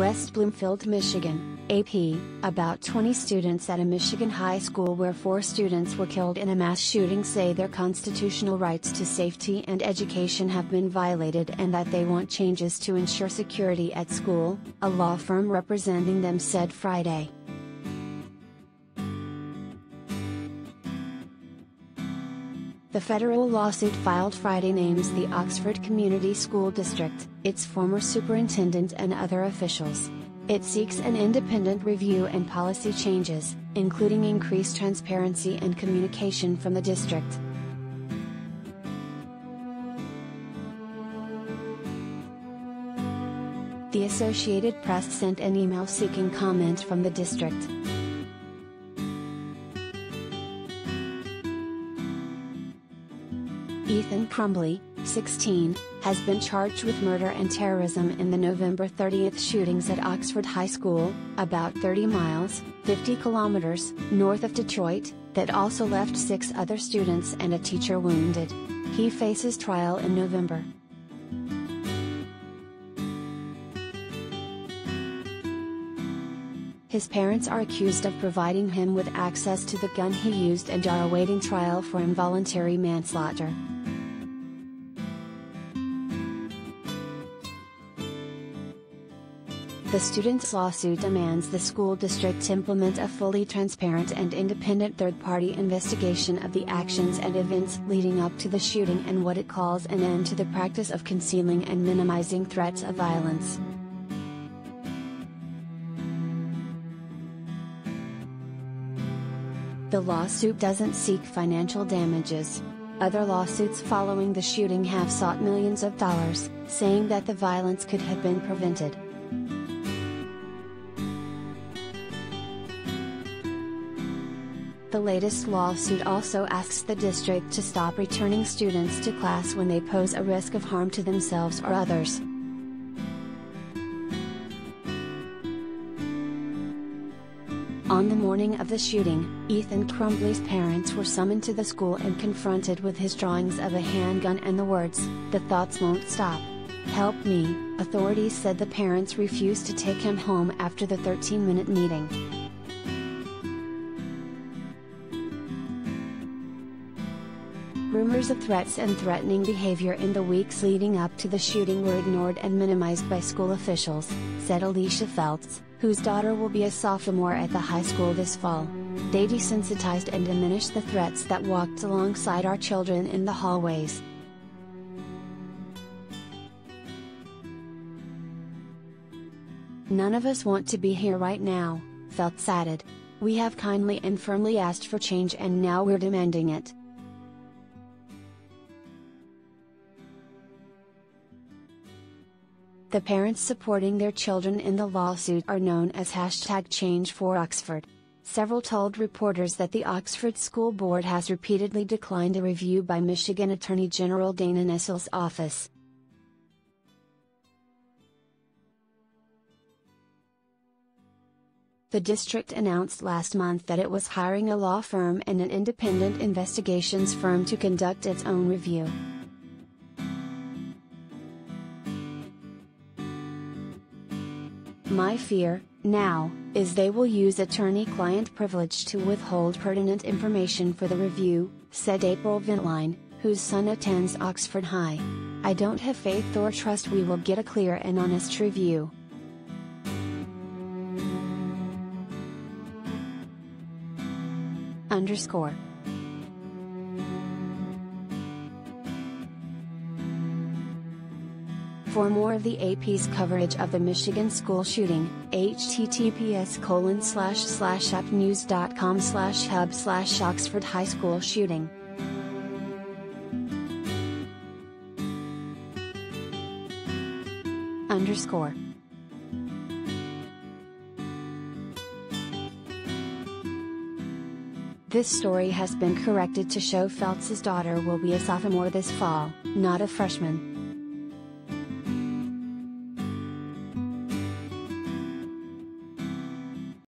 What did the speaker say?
West Bloomfield, Michigan, AP, about 20 students at a Michigan high school where four students were killed in a mass shooting say their constitutional rights to safety and education have been violated and that they want changes to ensure security at school, a law firm representing them said Friday. The federal lawsuit filed Friday names the Oxford Community School District, its former superintendent and other officials. It seeks an independent review and policy changes, including increased transparency and communication from the district. The Associated Press sent an email seeking comment from the district. Ethan Crumbley, 16, has been charged with murder and terrorism in the November 30th shootings at Oxford High School, about 30 miles, 50 kilometers, north of Detroit, that also left six other students and a teacher wounded. He faces trial in November. His parents are accused of providing him with access to the gun he used and are awaiting trial for involuntary manslaughter. The students' lawsuit demands the school district implement a fully transparent and independent third party investigation of the actions and events leading up to the shooting and what it calls an end to the practice of concealing and minimizing threats of violence. The lawsuit doesn't seek financial damages. Other lawsuits following the shooting have sought millions of dollars, saying that the violence could have been prevented. The latest lawsuit also asks the district to stop returning students to class when they pose a risk of harm to themselves or others. On the morning of the shooting, Ethan Crumbley's parents were summoned to the school and confronted with his drawings of a handgun and the words, The thoughts won't stop. Help me, authorities said the parents refused to take him home after the 13 minute meeting. Rumors of threats and threatening behavior in the weeks leading up to the shooting were ignored and minimized by school officials, said Alicia Feltz, whose daughter will be a sophomore at the high school this fall. They desensitized and diminished the threats that walked alongside our children in the hallways. None of us want to be here right now, Feltz added. We have kindly and firmly asked for change and now we're demanding it. The parents supporting their children in the lawsuit are known as hashtag Change for Oxford. Several told reporters that the Oxford School Board has repeatedly declined a review by Michigan Attorney General Dana Nessel's office. The district announced last month that it was hiring a law firm and an independent investigations firm to conduct its own review. My fear, now, is they will use attorney client privilege to withhold pertinent information for the review, said April Ventline, whose son attends Oxford High. I don't have faith or trust we will get a clear and honest review. Underscore. For more of the AP's coverage of the Michigan school shooting, https colon slash slash apnews.com slash hub slash Oxford High School shooting. Underscore. This story has been corrected to show Feltz's daughter will be a sophomore this fall, not a freshman.